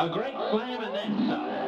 A great slam and then some. On.